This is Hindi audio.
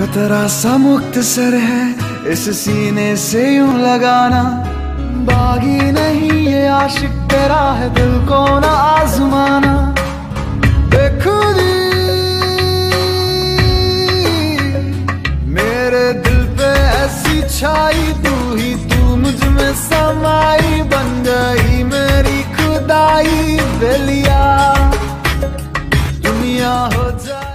कतरा सा मुक्त सर है, इस सीने से यूँ लगाना। बागी नहीं, ये आशिक तेरा है, दिल को ना आजमाना। मेरे दिल पे ऐसी छाई, तू ही तू मुझमें समाई, बन गई मेरी खुदाई, बेलिया। दुनिया हो जा